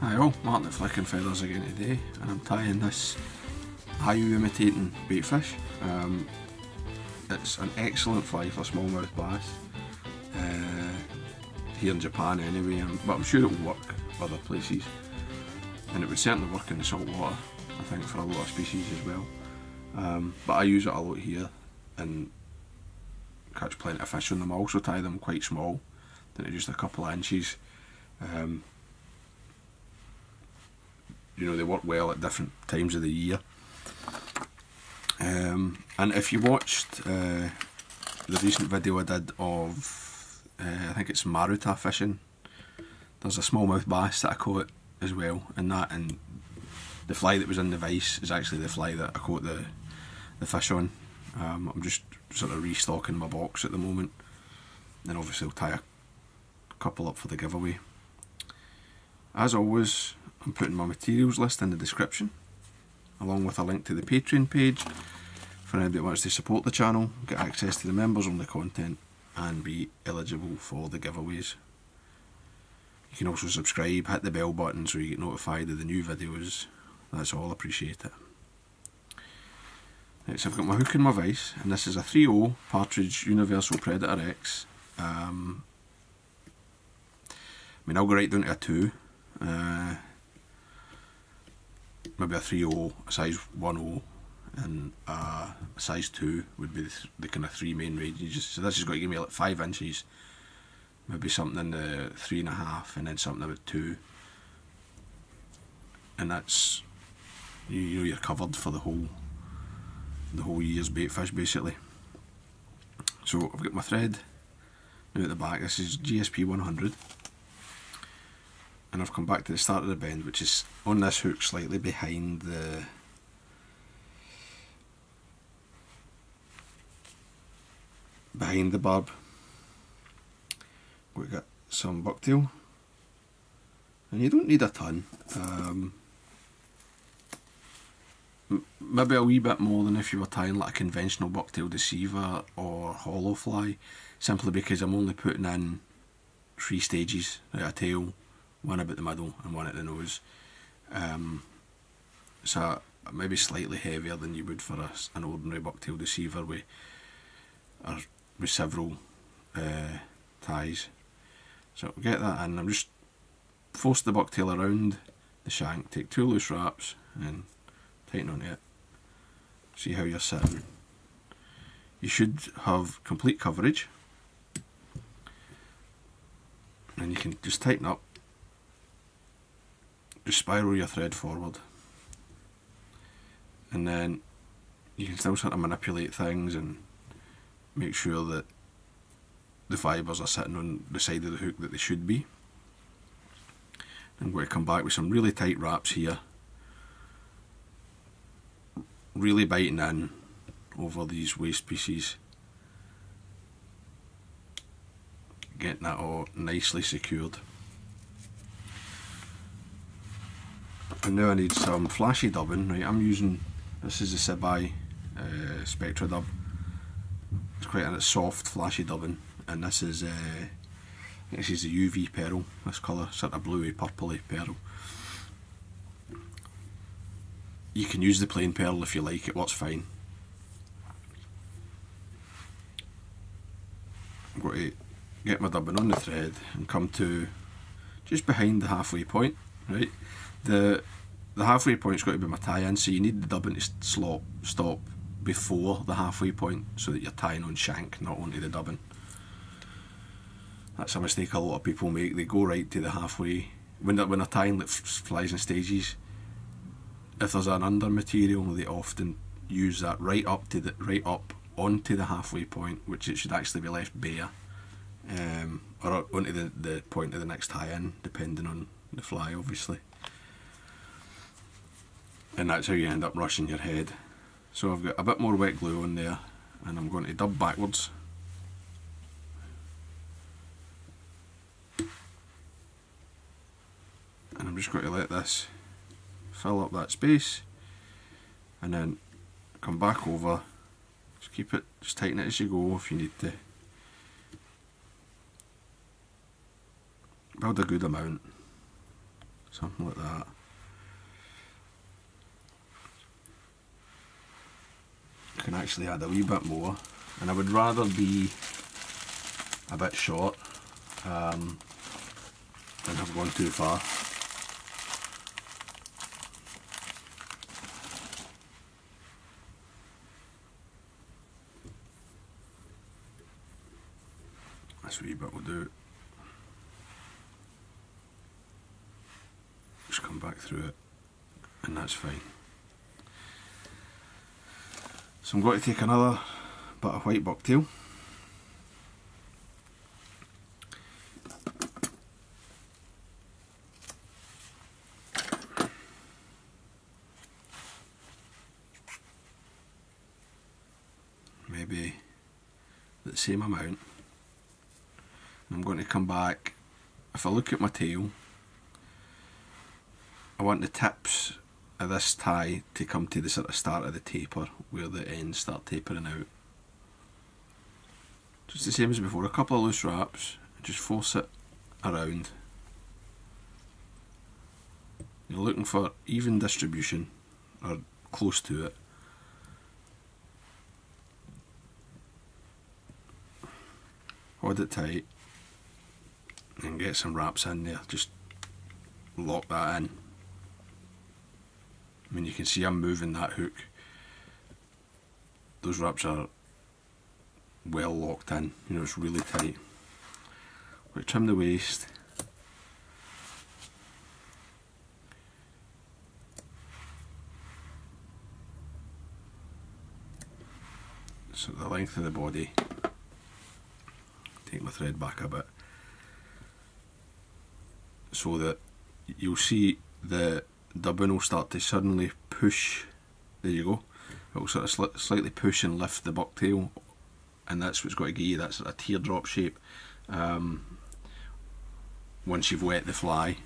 Hi all, Martyn at Flicking Feathers again today and I'm tying this Ayu imitating baitfish. Um, it's an excellent fly for smallmouth bass uh, here in Japan anyway, um, but I'm sure it will work other places and it would certainly work in the salt water I think for a lot of species as well. Um, but I use it a lot here and catch plenty of fish on them. I also tie them quite small, to just a couple of inches. Um, you know they work well at different times of the year. Um, and if you watched uh, the recent video I did of, uh, I think it's Maruta fishing, there's a smallmouth bass that I caught as well, and that and the fly that was in the vice is actually the fly that I caught the the fish on. Um, I'm just sort of restocking my box at the moment, and obviously I'll tie a couple up for the giveaway. As always, I'm putting my materials list in the description, along with a link to the Patreon page for anybody that wants to support the channel, get access to the members only content, and be eligible for the giveaways. You can also subscribe, hit the bell button so you get notified of the new videos. That's all, appreciate it. Right, so I've got my hook and my vice, and this is a 3.0 Partridge Universal Predator X. Um, I mean, I'll go right down to a 2. Uh, maybe a 3.0, a size 1.0, and a size 2 would be the, the kind of three main ranges. So this has got to give me like 5 inches, maybe something in the 3.5, and then something about 2. And that's, you, you know, you're covered for the whole the whole year's bait fish basically. So I've got my thread now at the back, this is GSP 100 and I've come back to the start of the bend which is on this hook slightly behind the behind the barb. We've got some bucktail and you don't need a ton. Um, maybe a wee bit more than if you were tying like a conventional bucktail deceiver or hollow fly simply because I'm only putting in three stages a tail one about the middle and one at the nose um, so maybe slightly heavier than you would for a, an ordinary bucktail deceiver with, or with several uh, ties so get that in I'm just force the bucktail around the shank take two loose wraps and tighten on it. See how you're sitting. You should have complete coverage. And you can just tighten up. Spiral your thread forward. And then you can still sort of manipulate things and make sure that the fibres are sitting on the side of the hook that they should be. I'm going to come back with some really tight wraps here really biting in over these waste pieces getting that all nicely secured and now I need some flashy dubbing right I'm using this is the Sebai uh, Spectra dub it's quite a soft flashy dubbing and this is uh, this is the UV pearl this colour sort of bluey purpley pearl you can use the plain pearl if you like, it works fine. I'm going to get my dubbing on the thread and come to just behind the halfway point, right? The the halfway point's got to be my tie-in, so you need the dubbing to slop, stop before the halfway point so that you're tying on shank, not onto the dubbing. That's a mistake a lot of people make. They go right to the halfway. When they're, when they're tying like flies in stages, if there's an under material, they often use that right up to the right up onto the halfway point, which it should actually be left bare, um, or onto the, the point of the next tie-in, depending on the fly, obviously. And that's how you end up rushing your head. So I've got a bit more wet glue on there, and I'm going to dub backwards. And I'm just going to let this fill up that space and then come back over just keep it just tighten it as you go if you need to build a good amount something like that. Can actually add a wee bit more and I would rather be a bit short um, than have gone too far. This wee bit will do. Just come back through it and that's fine. So I'm going to take another bit of white bucktail. Maybe the same amount. I'm going to come back, if I look at my tail, I want the tips of this tie to come to the sort of start of the taper where the ends start tapering out. Just the same as before, a couple of loose wraps, just force it around. You're looking for even distribution or close to it. Hold it tight and get some wraps in there, just lock that in. I mean you can see I'm moving that hook. Those wraps are well locked in, you know it's really tight. We trim the waste. So the length of the body, take my thread back a bit, so that you'll see the dubbing will start to suddenly push, there you go, it will sort of sli slightly push and lift the bucktail and that's what's got to give you that sort of teardrop shape um, once you've wet the fly.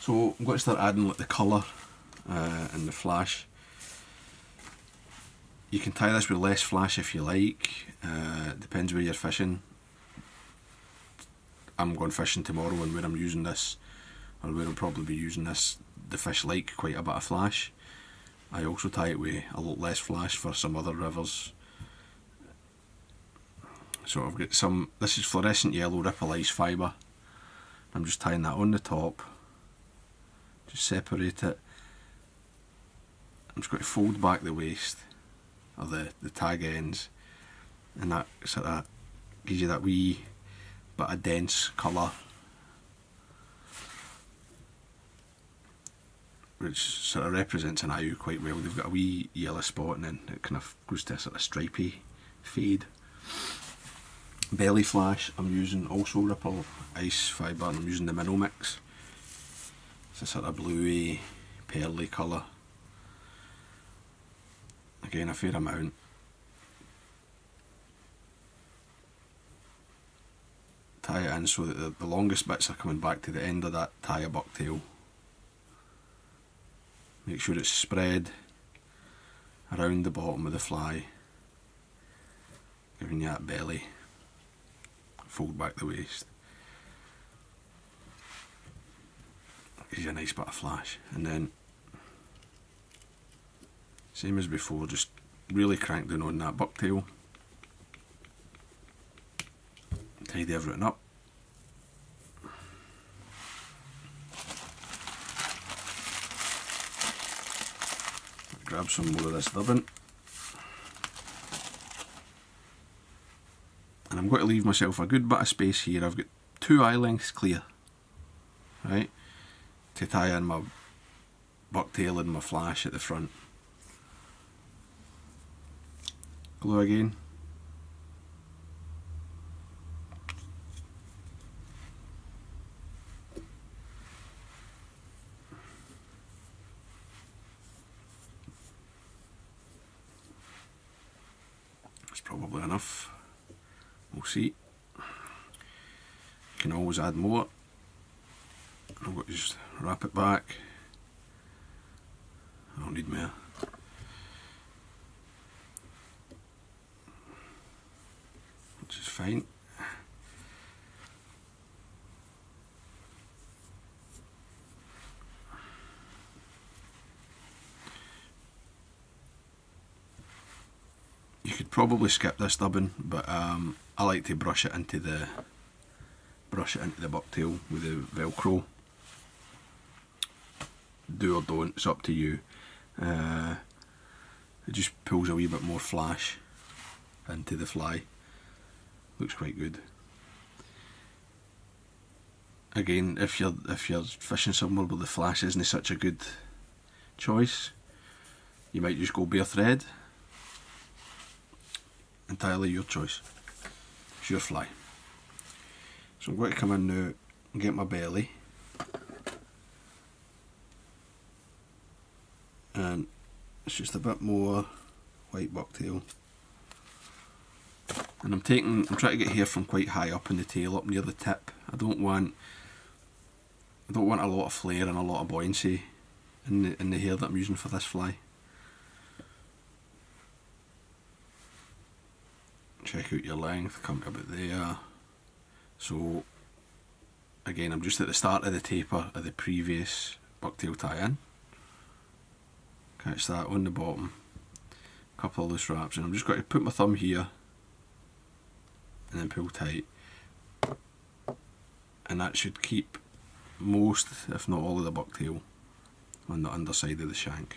So I'm going to start adding like the colour uh, and the flash. You can tie this with less flash if you like, uh, depends where you're fishing. I'm going fishing tomorrow and where I'm using this or where I'll probably be using this, the fish like quite a bit of flash. I also tie it with a lot less flash for some other rivers. So I've got some, this is fluorescent yellow ripple ice fibre. I'm just tying that on the top. Just separate it. I'm just going to fold back the waste, or the, the tag ends, and that sort of gives you that wee bit of dense colour which sort of represents an Ayu quite well. They've got a wee yellow spot and then it kind of goes to a sort of stripy fade. Belly flash, I'm using also Ripple Ice Fibre and I'm using the Minnow Mix. It's a sort of bluey, pearly colour. Again a fair amount. Tie it in so that the, the longest bits are coming back to the end of that tie a bucktail Make sure it's spread around the bottom of the fly, giving you that belly. Fold back the waste. Gives you a nice bit of flash. And then, same as before, just really crank down on that bucktail. Tidy everything up. Grab some more of this dubbing. And I'm going to leave myself a good bit of space here. I've got two eye lengths clear, right, to tie in my bucktail and my flash at the front. Glue again. Probably enough. We'll see. You can always add more. I'm going to just wrap it back. I don't need more. Which is fine. could probably skip this dubbing, but um, I like to brush it into the brush it into the bucktail with the velcro. Do or don't, it's up to you. Uh, it just pulls a wee bit more flash into the fly. Looks quite good. Again, if you're if you're fishing somewhere where the flash isn't such a good choice, you might just go bare thread. Entirely your choice. It's your fly. So I'm going to come in now and get my belly. And it's just a bit more white bucktail. And I'm taking, I'm trying to get hair from quite high up in the tail, up near the tip. I don't want, I don't want a lot of flare and a lot of buoyancy in the, in the hair that I'm using for this fly. Check out your length, come to about there. So again I'm just at the start of the taper of the previous bucktail tie-in. Catch that on the bottom. Couple of loose wraps and I'm just going to put my thumb here and then pull tight. And that should keep most, if not all of the bucktail on the underside of the shank.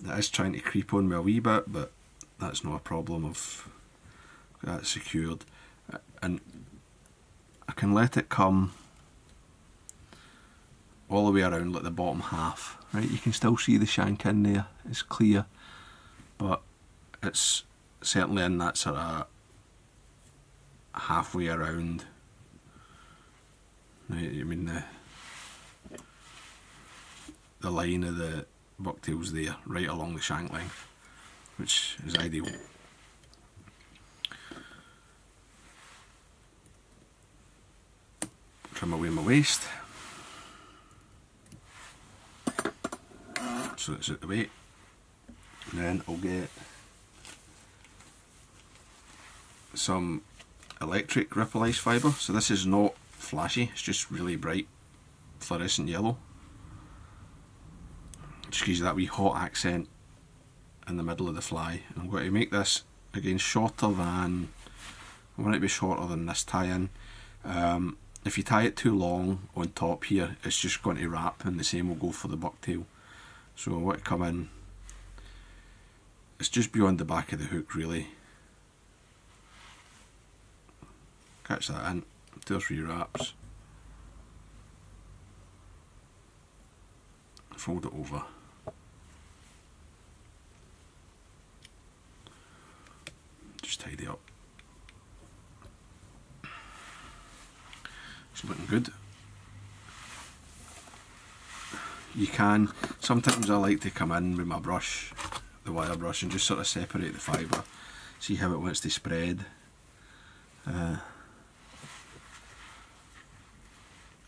That is trying to creep on me a wee bit but that's not a problem of that secured. And I can let it come all the way around like the bottom half right? You can still see the shank in there it's clear. But it's certainly in that sort of halfway around right? I mean the the line of the bucktails there right along the shank length which is ideal trim away my waste. So it's out the way. And then I'll get some electric ripple ice fibre. So this is not flashy, it's just really bright fluorescent yellow. Just gives you that wee hot accent in the middle of the fly. I'm going to make this again shorter than, I want it to be shorter than this tie-in. Um, if you tie it too long on top here it's just going to wrap and the same will go for the bucktail. So I want to come in. It's just beyond the back of the hook really. Catch that in. Two or three wraps. Fold it over just tidy up It's looking good. You can, sometimes I like to come in with my brush, the wire brush, and just sort of separate the fibre, see how it wants to spread. Uh,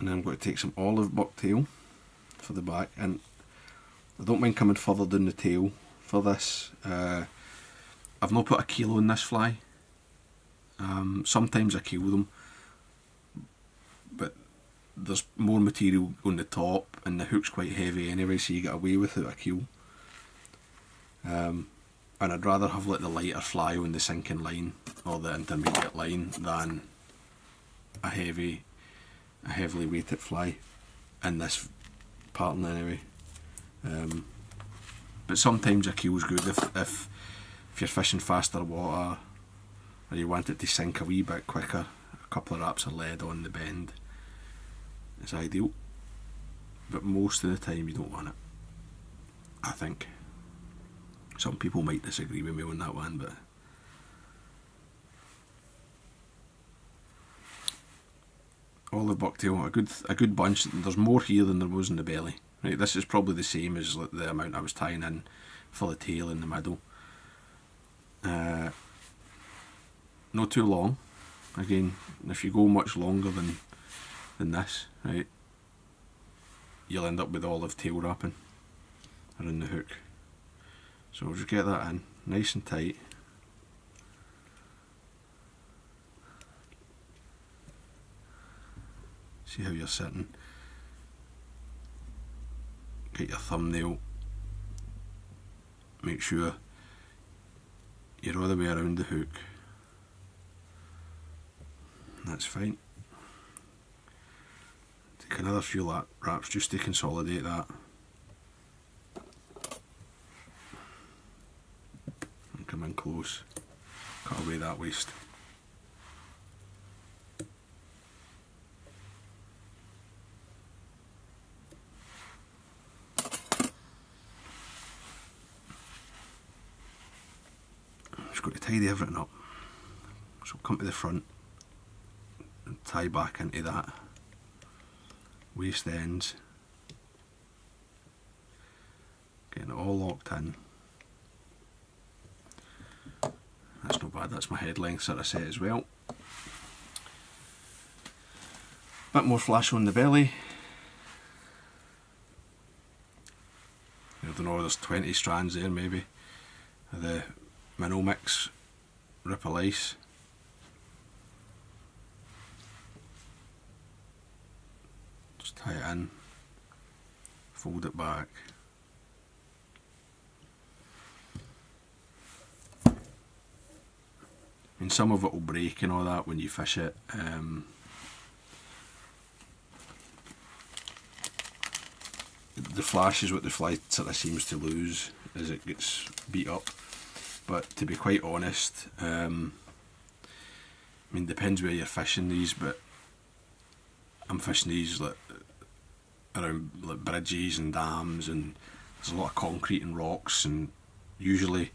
and I'm going to take some olive bucktail for the back, and I don't mind coming further down the tail for this. Uh, I've not put a kilo in this fly. Um, sometimes I kill them but there's more material on the top and the hook's quite heavy anyway so you get away with it a keel um, and I'd rather have like the lighter fly on the sinking line or the intermediate line than a heavy a heavily weighted fly in this pattern anyway um, but sometimes a keel's good if, if if you're fishing faster water or you want it to sink a wee bit quicker a couple of wraps of lead on the bend is ideal, but most of the time you don't want it. I think. Some people might disagree with me on that one, but all the bucktail, a good a good bunch. There's more here than there was in the belly. Right, this is probably the same as the amount I was tying in for the tail in the middle. Uh, not too long. Again, if you go much longer than than this, right, you'll end up with olive tail wrapping around the hook. So we'll just get that in, nice and tight. See how you're sitting. Get your thumbnail. Make sure you're all the way around the hook. That's fine. Take another few lap wraps just to consolidate that. And come in close, cut away that waste. Just got to tidy everything up. So come to the front and tie back into that waste ends. Getting it all locked in. That's not bad, that's my head length sort of set as well. Bit more flash on the belly. I don't know, there's 20 strands there maybe. The Minnow Mix Ripple Ice. Just tie it in, fold it back. I mean, some of it will break and all that when you fish it. Um, the flash is what the fly sort of seems to lose as it gets beat up. But to be quite honest, um, I mean, depends where you're fishing these, but I'm fishing these like around like bridges and dams, and there's a lot of concrete and rocks, and usually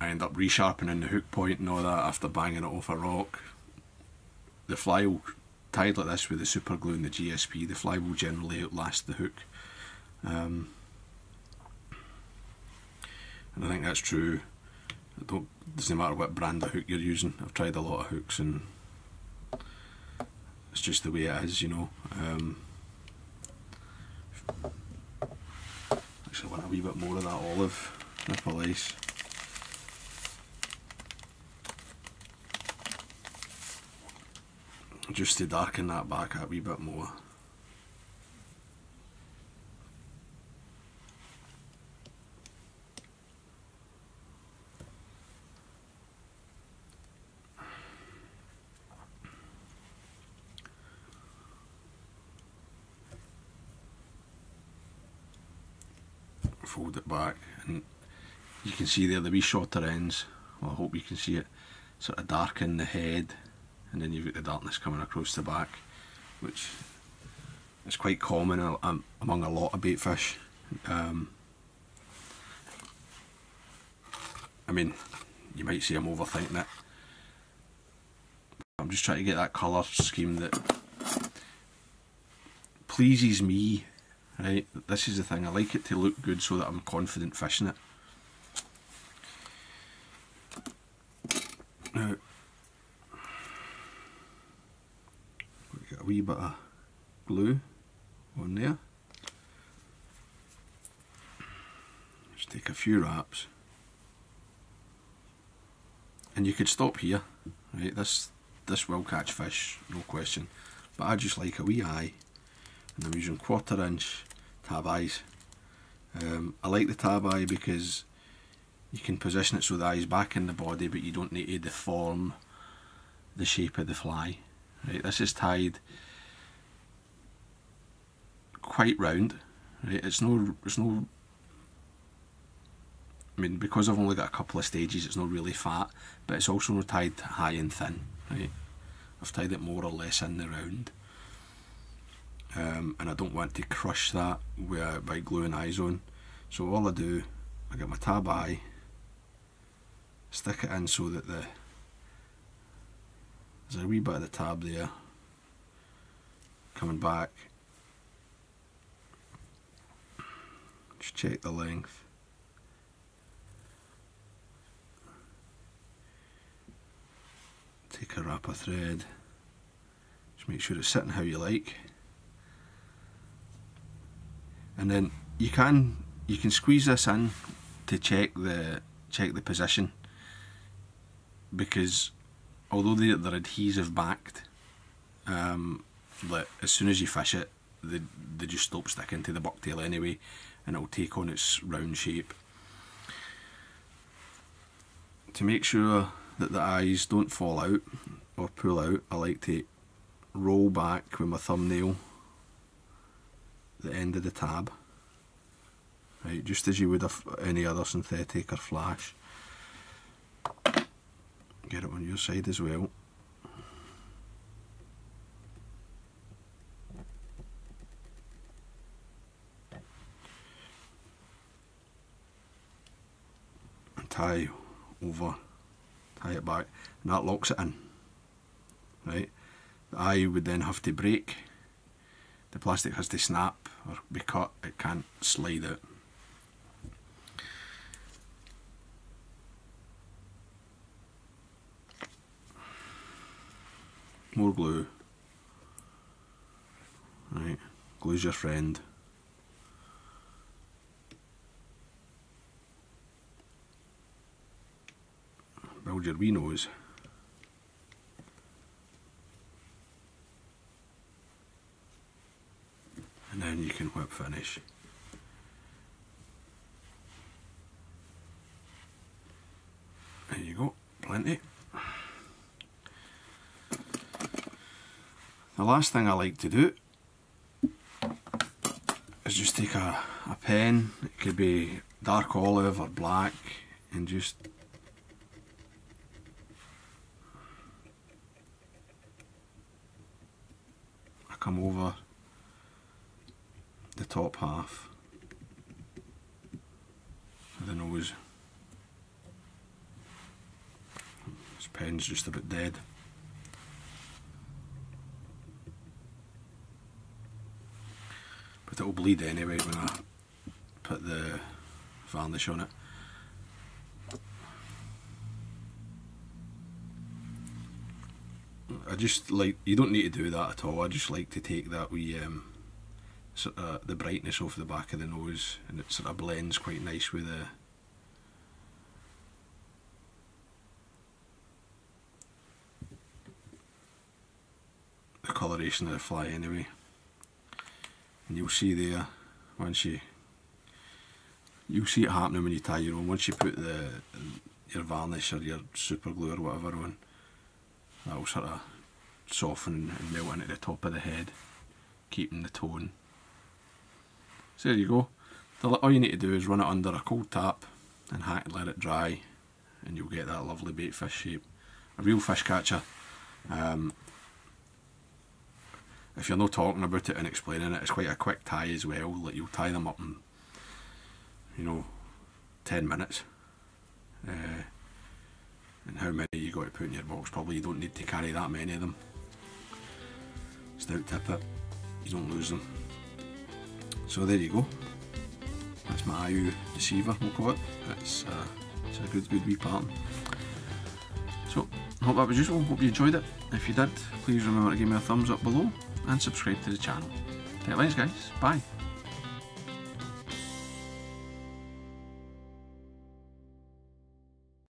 I end up resharpening the hook point and all that after banging it off a rock. The fly will tied like this with the super glue and the GSP, the fly will generally outlast the hook. Um, and I think that's true. It don't doesn't matter what brand of hook you're using. I've tried a lot of hooks and it's just the way it is, you know. Um, actually, want a wee bit more of that olive ripple ice. Just to darken that back up a wee bit more. Fold it back and you can see there the wee shorter ends. Well I hope you can see it sort of darken the head and then you've got the darkness coming across the back which is quite common among a lot of bait fish. Um, I mean you might see I'm overthinking it. I'm just trying to get that colour scheme that pleases me Right, this is the thing, I like it to look good so that I'm confident fishing it. Now, we got a wee bit of glue on there. Just take a few wraps. And you could stop here, right, this, this will catch fish, no question. But I just like a wee eye and I'm using quarter inch tab eyes. Um, I like the tab eye because you can position it so the eye's back in the body but you don't need to deform the shape of the fly. Right, this is tied quite round. Right, it's no, it's no. I mean, because I've only got a couple of stages, it's not really fat, but it's also not tied high and thin. Right, I've tied it more or less in the round um, and I don't want to crush that by gluing eyes on. So all I do I get my tab eye stick it in so that the there's a wee bit of the tab there coming back. Just check the length. Take a wrap of thread. Just make sure it's sitting how you like and then you can you can squeeze this in to check the check the position. Because although they're, they're adhesive backed um, as soon as you fish it they, they just stop sticking to the bucktail anyway and it'll take on its round shape. To make sure that the eyes don't fall out or pull out, I like to roll back with my thumbnail the end of the tab. Right, just as you would have any other synthetic or flash. Get it on your side as well. And tie over, tie it back, and that locks it in. Right, the eye would then have to break. The plastic has to snap or be cut, it can't slide out. More glue. Right, glue's your friend. Build your wee nose. And then you can whip finish. There you go, plenty. The last thing I like to do is just take a, a pen, it could be dark olive or black, and just come over top half of the nose. This pen's just a bit dead. But it'll bleed anyway when I put the varnish on it. I just like, you don't need to do that at all, I just like to take that wee, um, sort of the brightness off the back of the nose and it sort of blends quite nice with the the coloration of the fly anyway. And you'll see there once you you'll see it happening when you tie your own. Once you put the your varnish or your super glue or whatever on that'll sort of soften and melt into the top of the head keeping the tone so there you go all you need to do is run it under a cold tap and hack, let it dry and you'll get that lovely bait fish shape a real fish catcher um, if you're not talking about it and explaining it, it's quite a quick tie as well. Like you'll tie them up in, you know, ten minutes. Uh, and how many you got to put in your box? Probably you don't need to carry that many of them. Stout tippet, you don't lose them. So there you go. That's my Ayu deceiver, we'll call it. It's, uh, it's a good, good wee pattern. So, hope that was useful, hope you enjoyed it. If you did, please remember to give me a thumbs up below and subscribe to the channel. Take Thanks guys, bye.